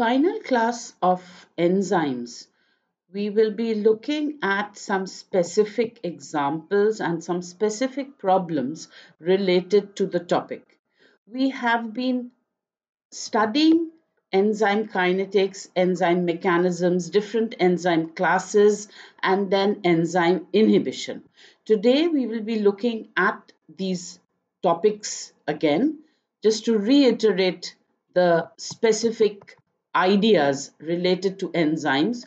final class of enzymes, we will be looking at some specific examples and some specific problems related to the topic. We have been studying enzyme kinetics, enzyme mechanisms, different enzyme classes, and then enzyme inhibition. Today, we will be looking at these topics again, just to reiterate the specific ideas related to enzymes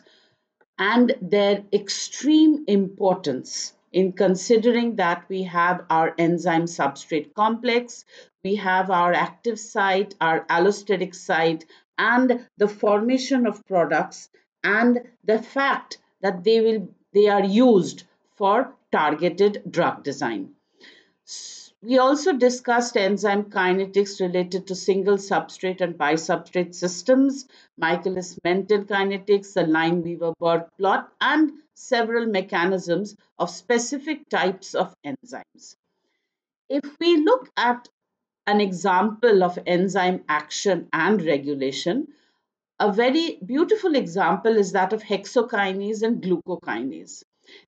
and their extreme importance in considering that we have our enzyme substrate complex, we have our active site, our allosteric site, and the formation of products, and the fact that they will they are used for targeted drug design. We also discussed enzyme kinetics related to single substrate and bisubstrate systems, Michaelis-Menten kinetics, the Lineweaver-Burk plot, and several mechanisms of specific types of enzymes. If we look at an example of enzyme action and regulation, a very beautiful example is that of hexokinase and glucokinase.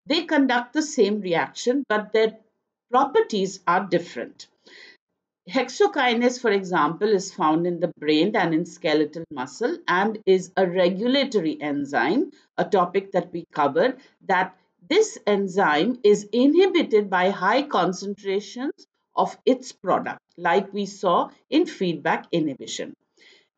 They conduct the same reaction, but their properties are different. Hexokinase, for example, is found in the brain and in skeletal muscle and is a regulatory enzyme, a topic that we covered, that this enzyme is inhibited by high concentrations of its product, like we saw in feedback inhibition.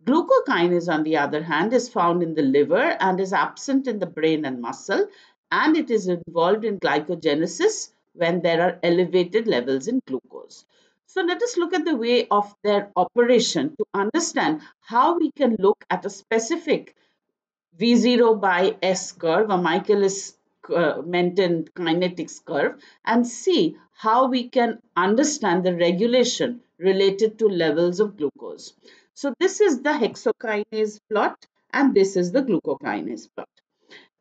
Glucokinase, on the other hand, is found in the liver and is absent in the brain and muscle, and it is involved in glycogenesis, when there are elevated levels in glucose. So let us look at the way of their operation to understand how we can look at a specific V0 by S curve, a Michaelis uh, Menten kinetics curve, and see how we can understand the regulation related to levels of glucose. So this is the hexokinase plot and this is the glucokinase plot.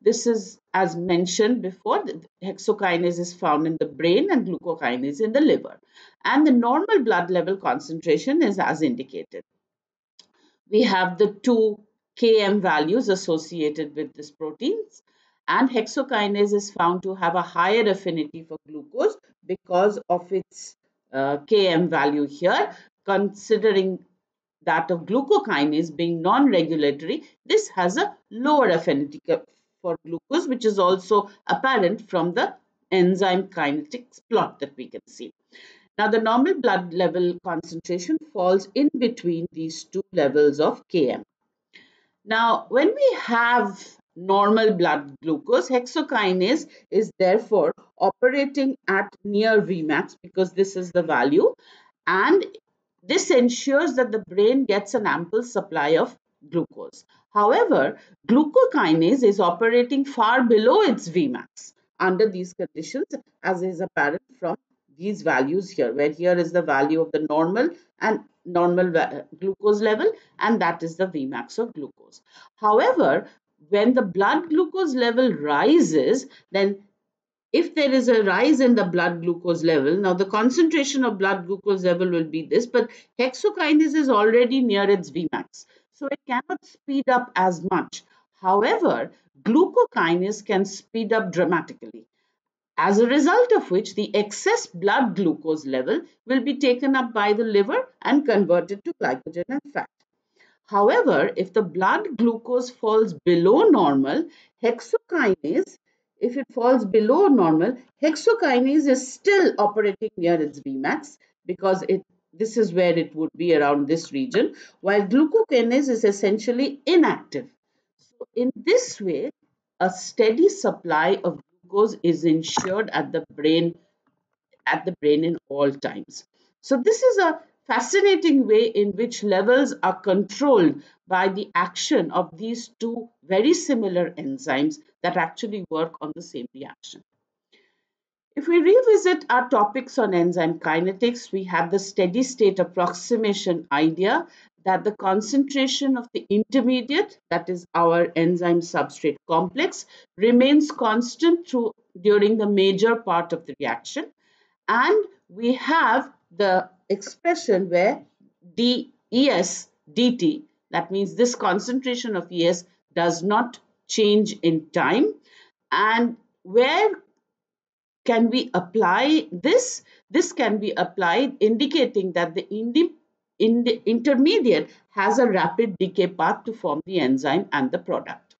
This is, as mentioned before, hexokinase is found in the brain and glucokinase in the liver. And the normal blood level concentration is as indicated. We have the two Km values associated with this proteins and hexokinase is found to have a higher affinity for glucose because of its uh, Km value here. Considering that of glucokinase being non-regulatory, this has a lower affinity for glucose, which is also apparent from the enzyme kinetics plot that we can see. Now, the normal blood level concentration falls in between these two levels of Km. Now, when we have normal blood glucose, hexokinase is therefore operating at near Vmax because this is the value and this ensures that the brain gets an ample supply of glucose. However, glucokinase is operating far below its Vmax under these conditions as is apparent from these values here where here is the value of the normal and normal glucose level and that is the Vmax of glucose. However, when the blood glucose level rises then if there is a rise in the blood glucose level, now the concentration of blood glucose level will be this, but hexokinase is already near its Vmax so it cannot speed up as much. However, glucokinase can speed up dramatically, as a result of which the excess blood glucose level will be taken up by the liver and converted to glycogen and fat. However, if the blood glucose falls below normal, hexokinase, if it falls below normal, hexokinase is still operating near its Vmax because it this is where it would be around this region, while glucokinase is essentially inactive. So in this way, a steady supply of glucose is ensured at the brain at the brain in all times. So this is a fascinating way in which levels are controlled by the action of these two very similar enzymes that actually work on the same reaction. If we revisit our topics on enzyme kinetics, we have the steady state approximation idea that the concentration of the intermediate, that is our enzyme substrate complex, remains constant through, during the major part of the reaction. And we have the expression where dEs dt That means this concentration of ES does not change in time. And where can we apply this? This can be applied indicating that the in the intermediate has a rapid decay path to form the enzyme and the product.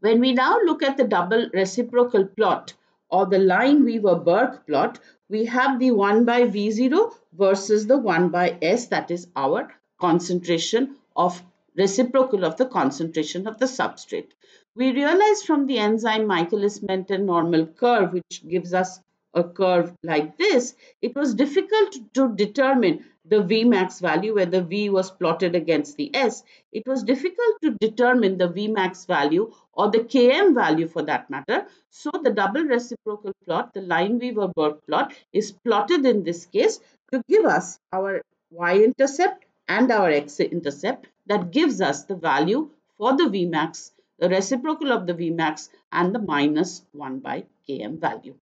When we now look at the double reciprocal plot or the Lineweaver-Burk plot, we have the 1 by V0 versus the 1 by S that is our concentration of reciprocal of the concentration of the substrate. We realize from the enzyme Michaelis-Menten normal curve which gives us a curve like this, it was difficult to determine the Vmax value where the V was plotted against the S. It was difficult to determine the Vmax value or the Km value for that matter. So the double reciprocal plot, the Lineweaver-Burk plot is plotted in this case to give us our y-intercept and our x-intercept that gives us the value for the Vmax, the reciprocal of the Vmax and the minus 1 by Km value.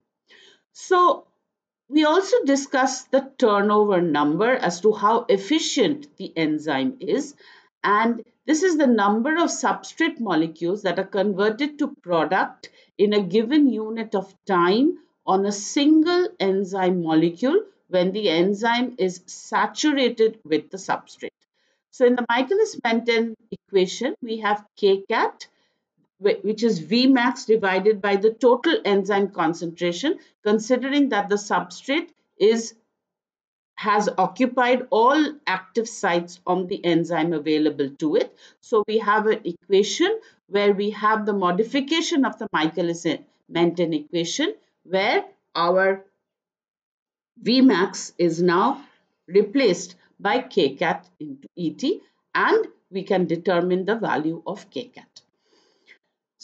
So we also discussed the turnover number as to how efficient the enzyme is and this is the number of substrate molecules that are converted to product in a given unit of time on a single enzyme molecule when the enzyme is saturated with the substrate. So in the Michaelis-Menten equation, we have Kcat which is Vmax divided by the total enzyme concentration, considering that the substrate is has occupied all active sites on the enzyme available to it. So we have an equation where we have the modification of the Michaelis-Menten equation where our Vmax is now replaced by Kcat into Et and we can determine the value of Kcat.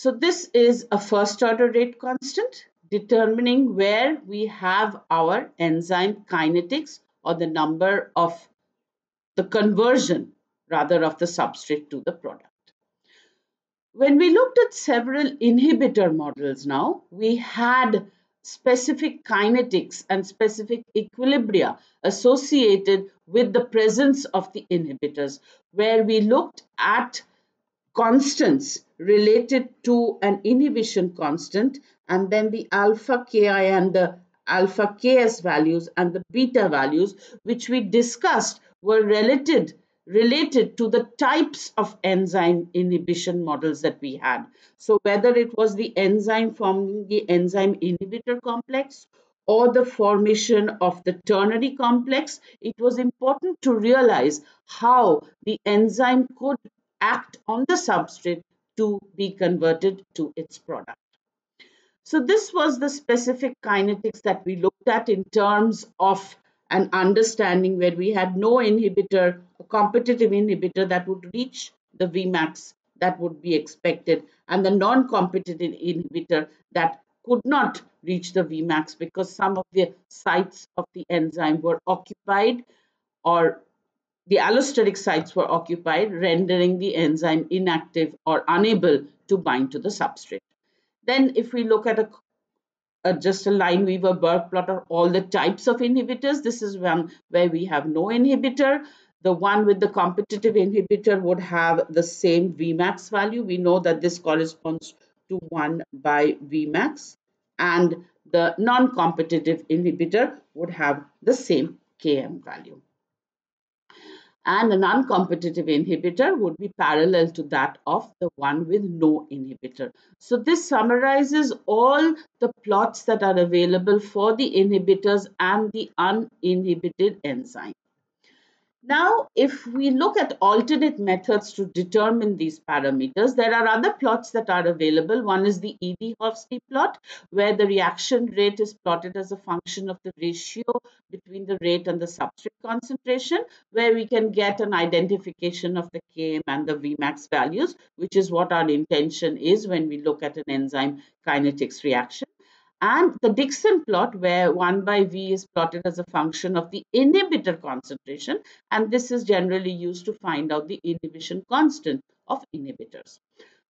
So this is a first order rate constant determining where we have our enzyme kinetics or the number of the conversion rather of the substrate to the product. When we looked at several inhibitor models now, we had specific kinetics and specific equilibria associated with the presence of the inhibitors where we looked at constants related to an inhibition constant and then the alpha ki and the alpha ks values and the beta values which we discussed were related related to the types of enzyme inhibition models that we had. So whether it was the enzyme forming the enzyme inhibitor complex or the formation of the ternary complex, it was important to realize how the enzyme could act on the substrate to be converted to its product. So this was the specific kinetics that we looked at in terms of an understanding where we had no inhibitor, a competitive inhibitor that would reach the Vmax that would be expected and the non-competitive inhibitor that could not reach the Vmax because some of the sites of the enzyme were occupied or the allosteric sites were occupied, rendering the enzyme inactive or unable to bind to the substrate. Then if we look at a, a just a Lineweaver-Burk plot of all the types of inhibitors, this is one where we have no inhibitor. The one with the competitive inhibitor would have the same Vmax value. We know that this corresponds to 1 by Vmax and the non-competitive inhibitor would have the same Km value and a non-competitive inhibitor would be parallel to that of the one with no inhibitor. So this summarizes all the plots that are available for the inhibitors and the uninhibited enzyme. Now, if we look at alternate methods to determine these parameters, there are other plots that are available. One is the Eadie-Hofstee plot, where the reaction rate is plotted as a function of the ratio between the rate and the substrate concentration, where we can get an identification of the Km and the Vmax values, which is what our intention is when we look at an enzyme kinetics reaction and the Dixon plot where 1 by V is plotted as a function of the inhibitor concentration and this is generally used to find out the inhibition constant of inhibitors.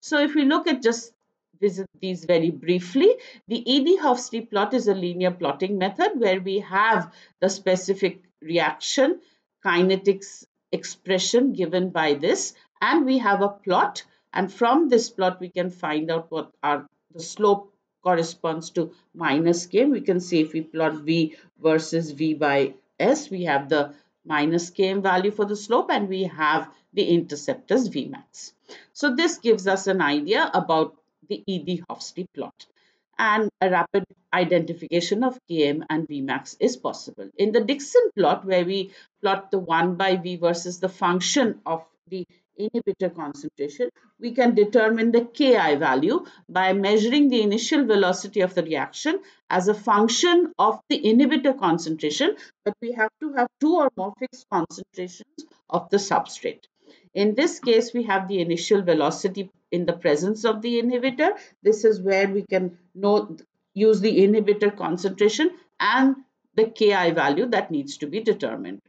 So if we look at just visit these very briefly, the Eadie-Hofstee plot is a linear plotting method where we have the specific reaction kinetics expression given by this and we have a plot and from this plot we can find out what are the slope corresponds to minus k. We can see if we plot v versus v by s, we have the minus km value for the slope and we have the intercept as Vmax. So this gives us an idea about the Eadie-Hofstee plot and a rapid identification of Km and Vmax is possible. In the Dixon plot where we plot the 1 by V versus the function of the inhibitor concentration, we can determine the Ki value by measuring the initial velocity of the reaction as a function of the inhibitor concentration, but we have to have two or more fixed concentrations of the substrate. In this case, we have the initial velocity in the presence of the inhibitor. This is where we can know, use the inhibitor concentration and the Ki value that needs to be determined.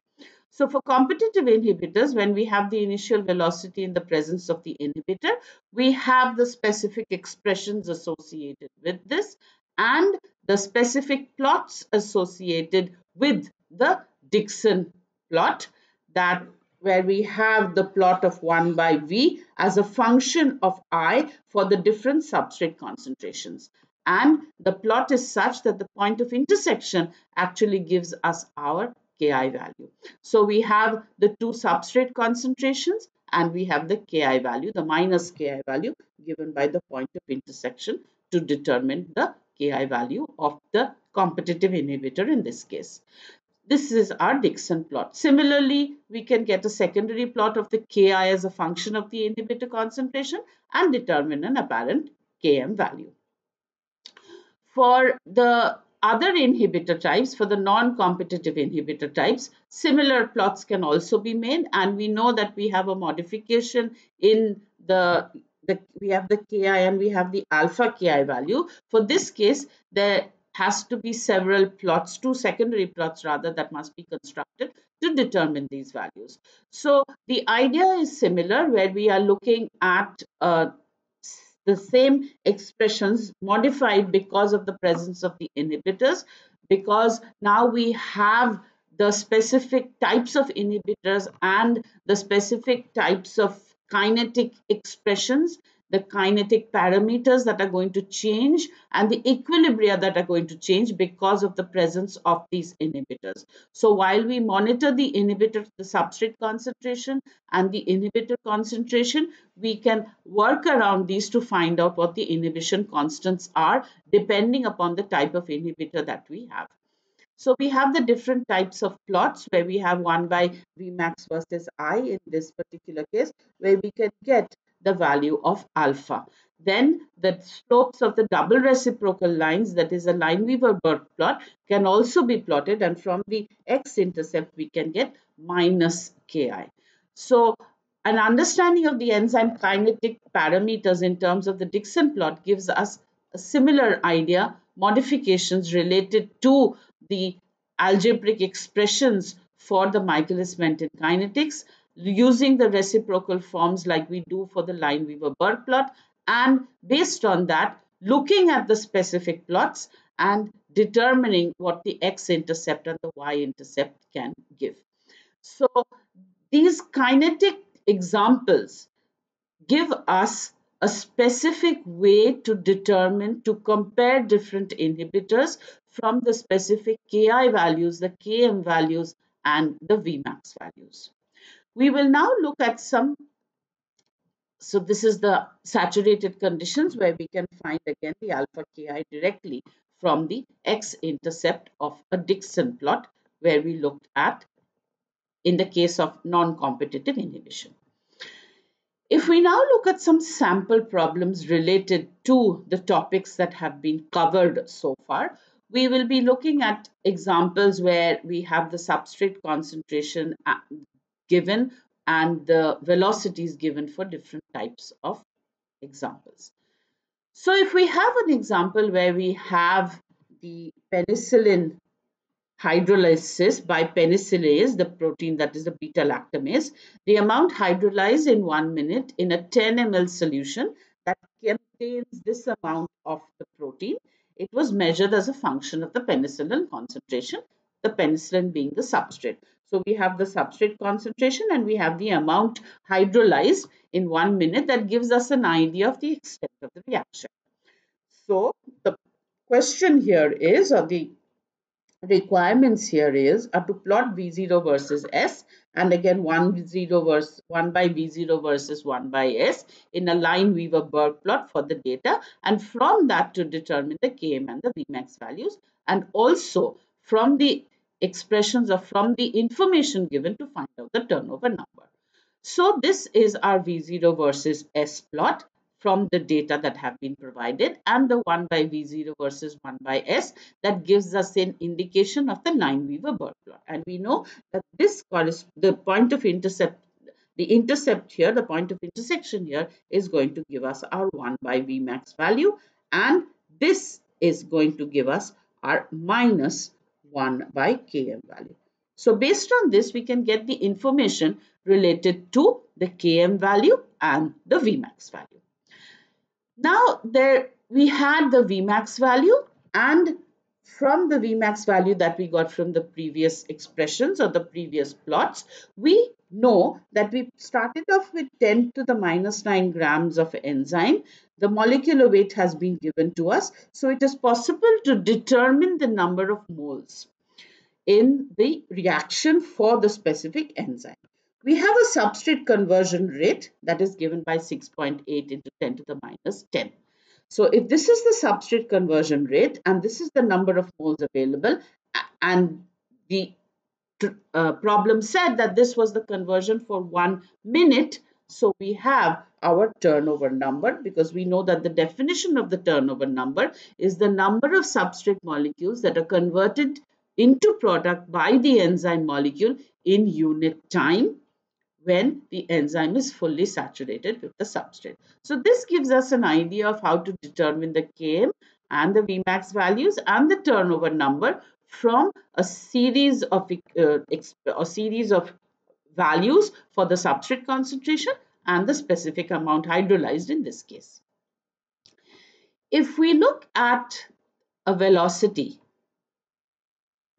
So for competitive inhibitors, when we have the initial velocity in the presence of the inhibitor, we have the specific expressions associated with this and the specific plots associated with the Dixon plot that where we have the plot of 1 by V as a function of I for the different substrate concentrations. And the plot is such that the point of intersection actually gives us our Ki value. So we have the two substrate concentrations and we have the Ki value, the minus Ki value given by the point of intersection to determine the Ki value of the competitive inhibitor in this case. This is our Dixon plot. Similarly, we can get a secondary plot of the Ki as a function of the inhibitor concentration and determine an apparent Km value. For the other inhibitor types, for the non-competitive inhibitor types, similar plots can also be made and we know that we have a modification in the, the we have the Ki and we have the alpha Ki value. For this case, there has to be several plots, two secondary plots rather, that must be constructed to determine these values. So the idea is similar where we are looking at uh, the same expressions modified because of the presence of the inhibitors because now we have the specific types of inhibitors and the specific types of kinetic expressions the kinetic parameters that are going to change and the equilibria that are going to change because of the presence of these inhibitors. So while we monitor the inhibitor, the substrate concentration and the inhibitor concentration, we can work around these to find out what the inhibition constants are depending upon the type of inhibitor that we have. So we have the different types of plots where we have 1 by Vmax versus I in this particular case where we can get the value of alpha. Then the slopes of the double reciprocal lines, that is a Lineweaver-Burk plot, can also be plotted and from the x-intercept we can get minus Ki. So an understanding of the enzyme kinetic parameters in terms of the Dixon plot gives us a similar idea, modifications related to the algebraic expressions for the Michaelis-Menten kinetics using the reciprocal forms like we do for the Lineweaver-Burk plot and based on that looking at the specific plots and determining what the x-intercept and the y-intercept can give. So these kinetic examples give us a specific way to determine, to compare different inhibitors from the specific Ki values, the Km values and the Vmax values. We will now look at some, so this is the saturated conditions where we can find again the alpha Ki directly from the x-intercept of a Dixon plot where we looked at in the case of non-competitive inhibition. If we now look at some sample problems related to the topics that have been covered so far, we will be looking at examples where we have the substrate concentration uh, given and the velocities given for different types of examples. So if we have an example where we have the penicillin hydrolysis by penicillinase, the protein that is the beta lactamase, the amount hydrolyzed in one minute in a 10 ml solution that contains this amount of the protein, it was measured as a function of the penicillin concentration, the penicillin being the substrate. So we have the substrate concentration and we have the amount hydrolyzed in one minute that gives us an idea of the extent of the reaction. So the question here is, or the requirements here is, are to plot V0 versus S and again 1 0 versus 1 by V0 versus 1 by S in a Lineweaver-Burk plot for the data and from that to determine the Km and the Vmax values and also from the expressions are from the information given to find out the turnover number. So this is our V0 versus S plot from the data that have been provided and the 1 by V0 versus 1 by S that gives us an indication of the Lineweaver-Burk plot. And we know that this the point of intercept, the intercept here, the point of intersection here is going to give us our 1 by Vmax value and this is going to give us our minus 1 by Km value. So based on this, we can get the information related to the Km value and the Vmax value. Now there we had the Vmax value and from the Vmax value that we got from the previous expressions or the previous plots, we know that we started off with 10 to the minus 9 grams of enzyme. The molecular weight has been given to us. So it is possible to determine the number of moles in the reaction for the specific enzyme. We have a substrate conversion rate that is given by 6.8 into 10 to the minus 10. So if this is the substrate conversion rate and this is the number of moles available and the uh, problem said that this was the conversion for one minute. So we have our turnover number because we know that the definition of the turnover number is the number of substrate molecules that are converted into product by the enzyme molecule in unit time when the enzyme is fully saturated with the substrate. So this gives us an idea of how to determine the Km and the Vmax values and the turnover number from a series of uh, a series of values for the substrate concentration and the specific amount hydrolyzed in this case. If we look at a velocity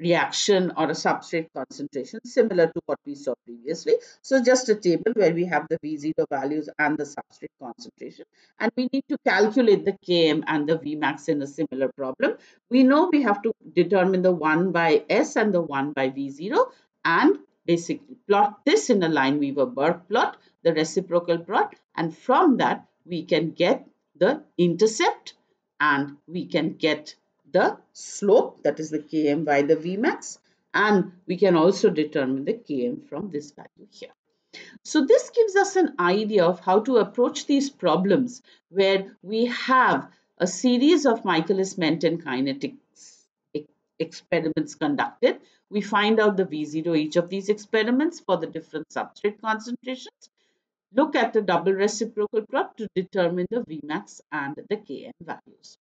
reaction or a substrate concentration similar to what we saw previously. So just a table where we have the V0 values and the substrate concentration and we need to calculate the Km and the Vmax in a similar problem. We know we have to determine the 1 by S and the 1 by V0 and basically plot this in a line Lineweaver-Burk plot, the reciprocal plot and from that we can get the intercept and we can get the slope that is the km by the Vmax and we can also determine the km from this value here. So this gives us an idea of how to approach these problems where we have a series of Michaelis-Menten kinetics experiments conducted. We find out the V0 each of these experiments for the different substrate concentrations. Look at the double reciprocal plot to determine the Vmax and the Km values.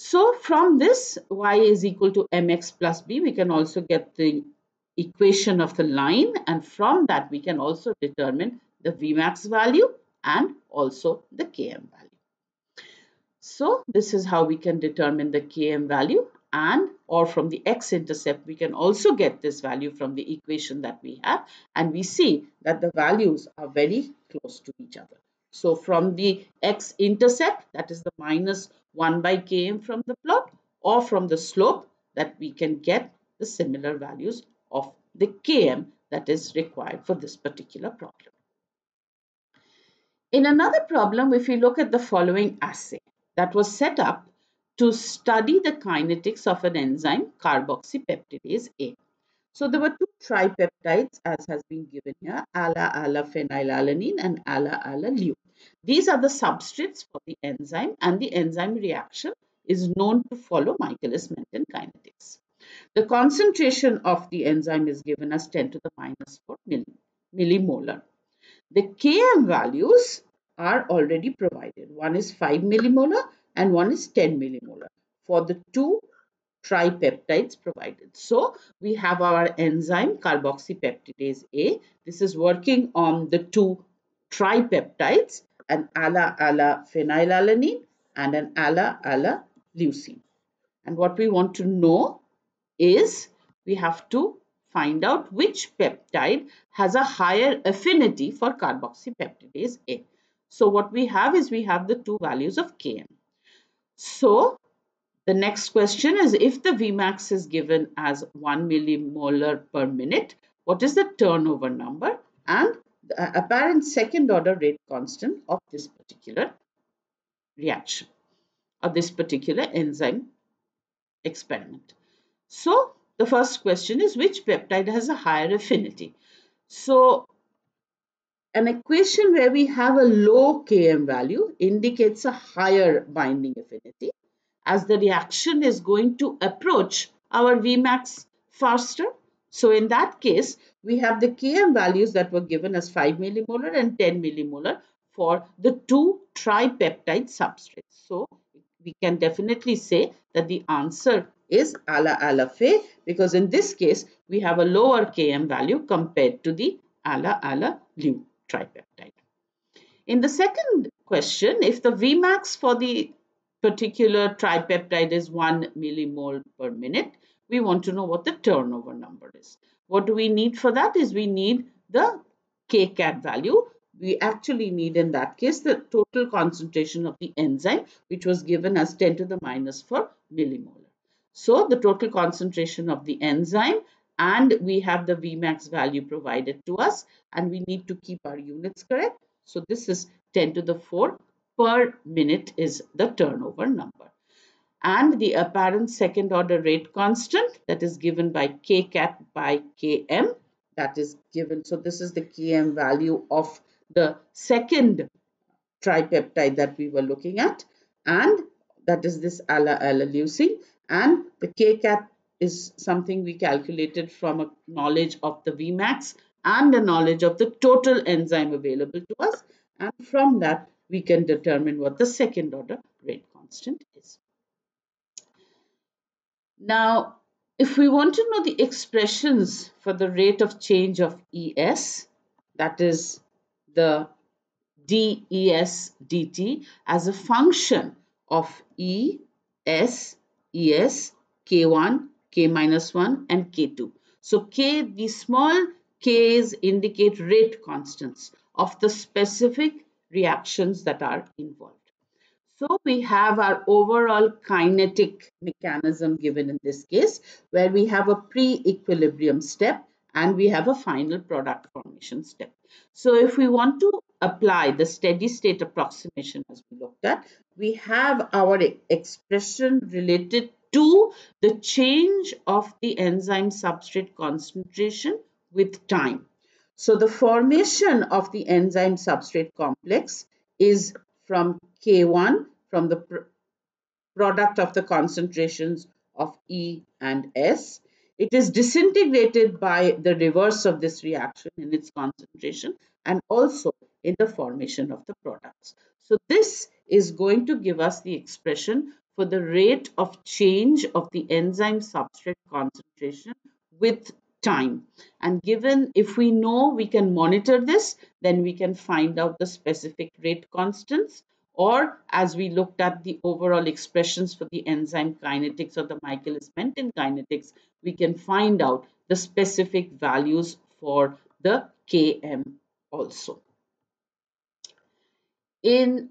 So from this y is equal to mx plus b, we can also get the equation of the line and from that we can also determine the Vmax value and also the Km value. So this is how we can determine the Km value and or from the x-intercept we can also get this value from the equation that we have and we see that the values are very close to each other. So from the x-intercept that is the minus 1 by km from the plot or from the slope that we can get the similar values of the km that is required for this particular problem. In another problem, if we look at the following assay that was set up to study the kinetics of an enzyme carboxypeptidase A. So there were two tripeptides as has been given here, ala-ala phenylalanine and ala-ala leu. These are the substrates for the enzyme and the enzyme reaction is known to follow Michaelis-Menten kinetics. The concentration of the enzyme is given as 10 to the minus 4 millimolar. The Km values are already provided. One is 5 millimolar and one is 10 millimolar for the two tripeptides provided. So we have our enzyme carboxypeptidase A. This is working on the two tripeptides an ala-ala phenylalanine and an ala-ala leucine. And what we want to know is we have to find out which peptide has a higher affinity for carboxypeptidase A. So what we have is we have the two values of Km. So the next question is if the Vmax is given as 1 millimolar per minute, what is the turnover number and the apparent second order rate constant of this particular reaction or this particular enzyme experiment. So the first question is which peptide has a higher affinity? So an equation where we have a low Km value indicates a higher binding affinity as the reaction is going to approach our Vmax faster. So in that case, we have the Km values that were given as 5 millimolar and 10 millimolar for the two tripeptide substrates. So we can definitely say that the answer is ala ala Phe because in this case we have a lower Km value compared to the ala ala Leu tripeptide. In the second question, if the Vmax for the particular tripeptide is 1 millimole per minute, we want to know what the turnover number is. What do we need for that is we need the kcat value we actually need in that case the total concentration of the enzyme which was given as 10 to the minus 4 millimolar. So the total concentration of the enzyme and we have the Vmax value provided to us and we need to keep our units correct. So this is 10 to the 4 per minute is the turnover number. And the apparent second order rate constant that is given by k Kcat by Km that is given. So this is the Km value of the second tripeptide that we were looking at and that is this ala-ala-leucine and the k kcat is something we calculated from a knowledge of the Vmax and a knowledge of the total enzyme available to us and from that we can determine what the second order rate constant is. Now if we want to know the expressions for the rate of change of ES that is the dEs dt as a function of E, S, Es, K1, K minus 1 and K2. So K, the small k's indicate rate constants of the specific reactions that are involved. So we have our overall kinetic mechanism given in this case where we have a pre-equilibrium step and we have a final product formation step. So if we want to apply the steady state approximation as we looked at, we have our expression related to the change of the enzyme substrate concentration with time. So the formation of the enzyme substrate complex is from K1 from the pr product of the concentrations of E and S it is disintegrated by the reverse of this reaction in its concentration and also in the formation of the products. So this is going to give us the expression for the rate of change of the enzyme substrate concentration with time. And given if we know we can monitor this, then we can find out the specific rate constants or as we looked at the overall expressions for the enzyme kinetics or the Michaelis-Menten kinetics, we can find out the specific values for the Km also. In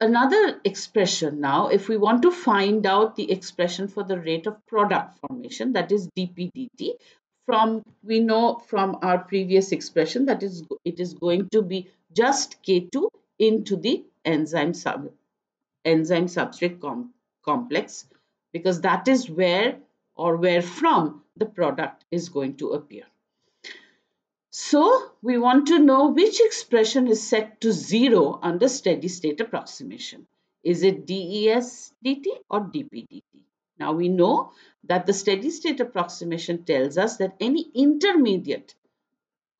another expression now, if we want to find out the expression for the rate of product formation, that is dPdt, from we know from our previous expression that is it is going to be just K2 into the enzyme sub enzyme substrate com complex because that is where or where from the product is going to appear. So we want to know which expression is set to zero under steady state approximation. Is it DES dt or DP dt? Now we know that the steady state approximation tells us that any intermediate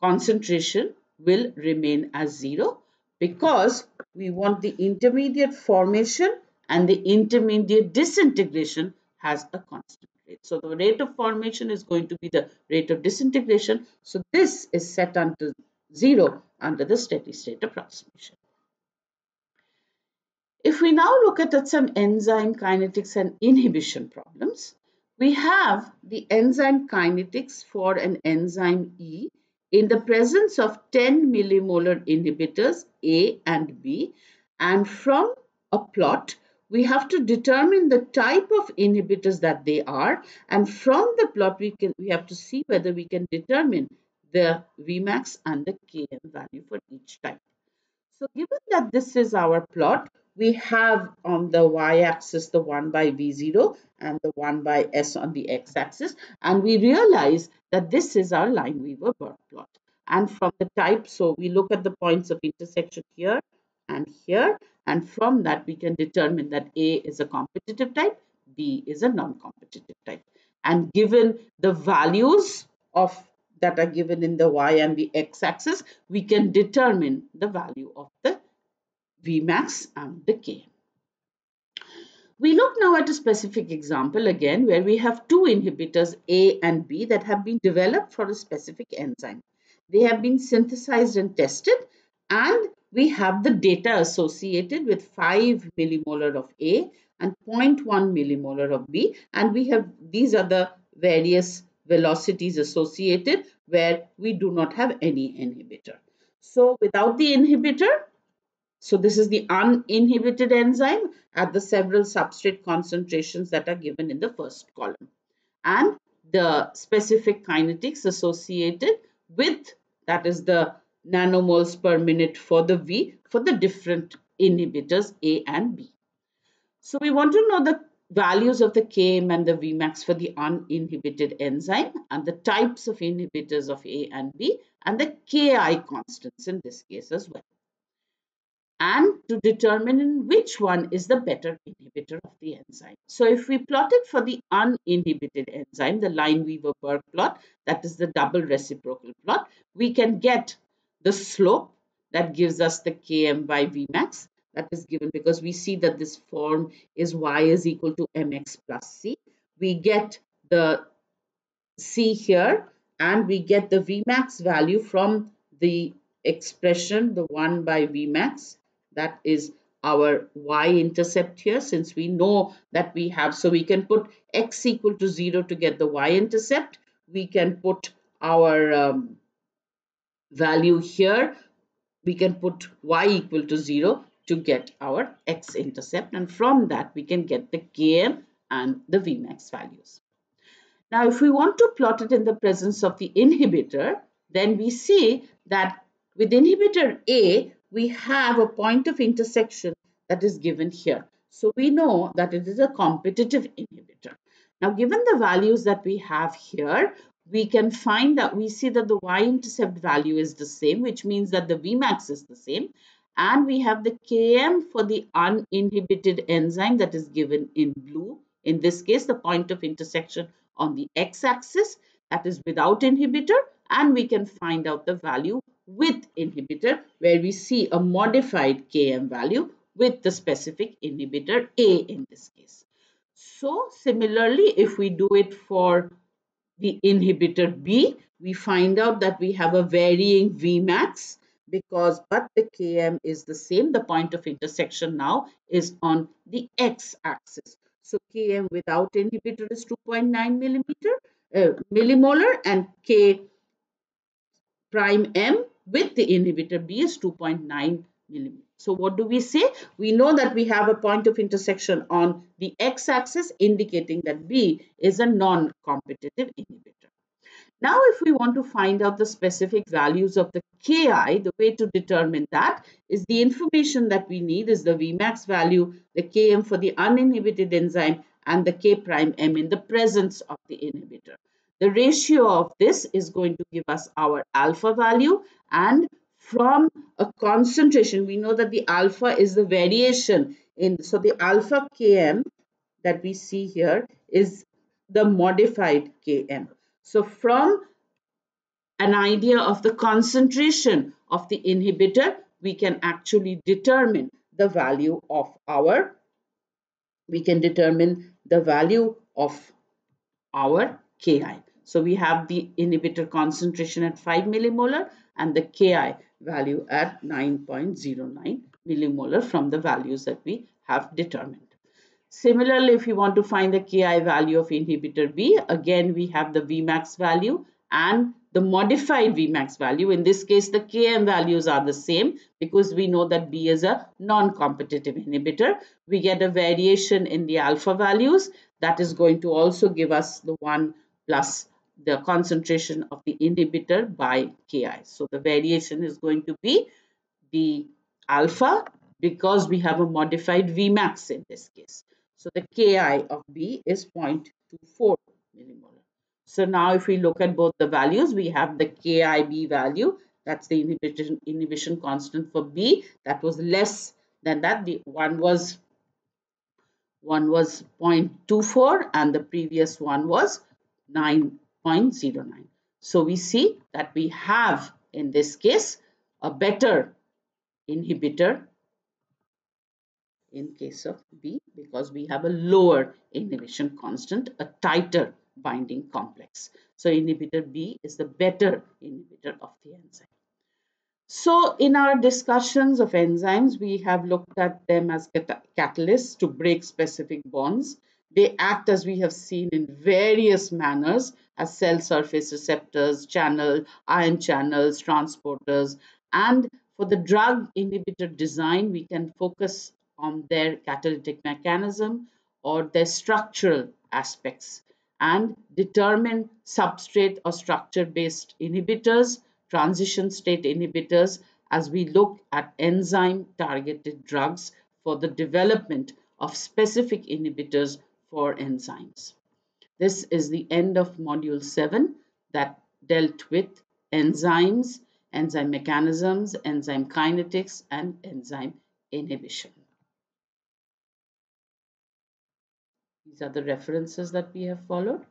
concentration will remain as zero because we want the intermediate formation and the intermediate disintegration has a constant. So the rate of formation is going to be the rate of disintegration. So this is set unto zero under the steady state approximation. If we now look at some enzyme kinetics and inhibition problems, We have the enzyme kinetics for an enzyme E in the presence of 10 millimolar inhibitors A and B and from a plot we have to determine the type of inhibitors that they are and from the plot we can we have to see whether we can determine the Vmax and the Km value for each type. So given that this is our plot, we have on the y-axis the 1 by v0 and the 1 by s on the x-axis and we realize that this is our Lineweaver-Burk plot. And from the type, so we look at the points of intersection here and here and from that we can determine that A is a competitive type, B is a non-competitive type. And given the values of that are given in the y and the x axis, we can determine the value of the Vmax and the K. We look now at a specific example again where we have two inhibitors A and B that have been developed for a specific enzyme. They have been synthesized and tested and we have the data associated with 5 millimolar of A and 0.1 millimolar of B and we have these are the various velocities associated where we do not have any inhibitor. So without the inhibitor, so this is the uninhibited enzyme at the several substrate concentrations that are given in the first column. And the specific kinetics associated with that is the nanomoles per minute for the V for the different inhibitors A and B. So we want to know the values of the Km and the Vmax for the uninhibited enzyme and the types of inhibitors of A and B and the Ki constants in this case as well. And to determine which one is the better inhibitor of the enzyme. So if we plot it for the uninhibited enzyme, the Lineweaver-Burk plot, that is the double reciprocal plot, we can get the slope that gives us the Km by Vmax that is given because we see that this form is y is equal to mx plus c. We get the c here and we get the Vmax value from the expression, the 1 by Vmax. That is our y-intercept here since we know that we have. So we can put x equal to 0 to get the y-intercept. We can put our um, value here. We can put y equal to 0 to get our x-intercept and from that we can get the Km and the Vmax values. Now if we want to plot it in the presence of the inhibitor then we see that with inhibitor A we have a point of intersection that is given here. So we know that it is a competitive inhibitor. Now given the values that we have here we can find that we see that the y-intercept value is the same which means that the Vmax is the same and we have the Km for the uninhibited enzyme that is given in blue. In this case, the point of intersection on the x-axis that is without inhibitor and we can find out the value with inhibitor where we see a modified Km value with the specific inhibitor A in this case. So similarly, if we do it for the inhibitor B, we find out that we have a varying Vmax because but the km is the same. The point of intersection now is on the x-axis. So km without inhibitor is 2.9 millimeter uh, millimolar and k prime m with the inhibitor b is 2.9 millimeter so what do we say? We know that we have a point of intersection on the x-axis indicating that b is a non-competitive inhibitor. Now, if we want to find out the specific values of the Ki, the way to determine that is the information that we need is the Vmax value, the Km for the uninhibited enzyme and the K prime M in the presence of the inhibitor. The ratio of this is going to give us our alpha value and from a concentration, we know that the alpha is the variation in, so the alpha Km that we see here is the modified Km. So from an idea of the concentration of the inhibitor, we can actually determine the value of our, we can determine the value of our Ki. So we have the inhibitor concentration at 5 millimolar and the Ki value at 9.09 millimolar from the values that we have determined. Similarly, if you want to find the Ki value of inhibitor B, again we have the Vmax value and the modified Vmax value. In this case, the Km values are the same because we know that B is a non-competitive inhibitor. We get a variation in the alpha values that is going to also give us the 1 plus the concentration of the inhibitor by Ki. So the variation is going to be the alpha because we have a modified Vmax in this case. So the Ki of B is 0.24 millimolar. So now if we look at both the values, we have the KIB value, that's the inhibition, inhibition constant for B, that was less than that. The one was one was 0.24 and the previous one was 9.09. So we see that we have in this case a better inhibitor in case of B because we have a lower inhibition constant, a tighter binding complex. So inhibitor B is the better inhibitor of the enzyme. So in our discussions of enzymes, we have looked at them as catalysts to break specific bonds. They act as we have seen in various manners as cell surface receptors, channel, ion channels, transporters, and for the drug inhibitor design, we can focus on their catalytic mechanism or their structural aspects and determine substrate or structure based inhibitors, transition state inhibitors as we look at enzyme targeted drugs for the development of specific inhibitors for enzymes. This is the end of module 7 that dealt with enzymes, enzyme mechanisms, enzyme kinetics and enzyme inhibition. These are the references that we have followed.